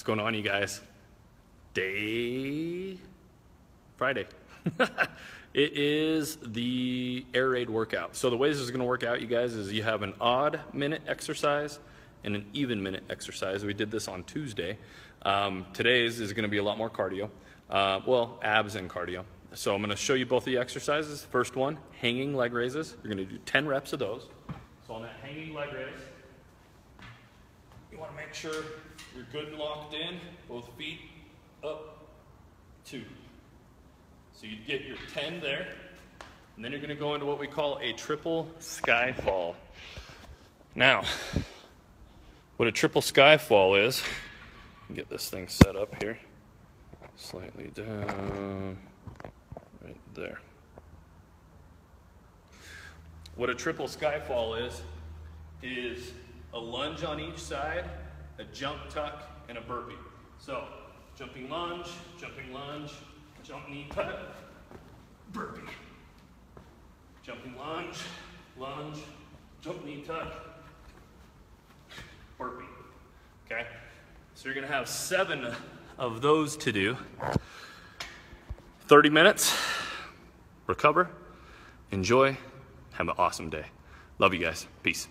What's going on, you guys? Day Friday. it is the air raid workout. So the way this is going to work out, you guys, is you have an odd minute exercise and an even minute exercise. We did this on Tuesday. Um, today's is going to be a lot more cardio. Uh, well, abs and cardio. So I'm going to show you both the exercises. First one, hanging leg raises. You're going to do 10 reps of those. So on that hanging leg raise, you want to make sure you're good and locked in, both feet up, two. So you get your 10 there, and then you're going to go into what we call a triple sky fall. Now, what a triple sky fall is, get this thing set up here, slightly down, right there. What a triple sky fall is, is a lunge on each side, a jump tuck, and a burpee. So, jumping lunge, jumping lunge, jump knee tuck, burpee. Jumping lunge, lunge, jump knee tuck, burpee. Okay? So you're gonna have seven of those to do. 30 minutes, recover, enjoy, have an awesome day. Love you guys. Peace.